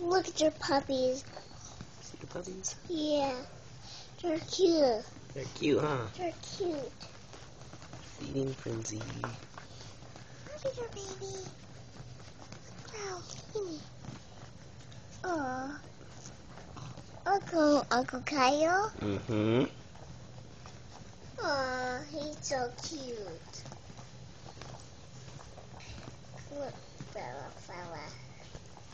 Look at your puppies. See the puppies? Yeah. They're cute. They're cute, huh? They're cute. Feeding frenzy. Look at your baby. Wow, teeny. Aw. Uncle, Uncle Kyle. Mm-hmm. Aw, he's so cute.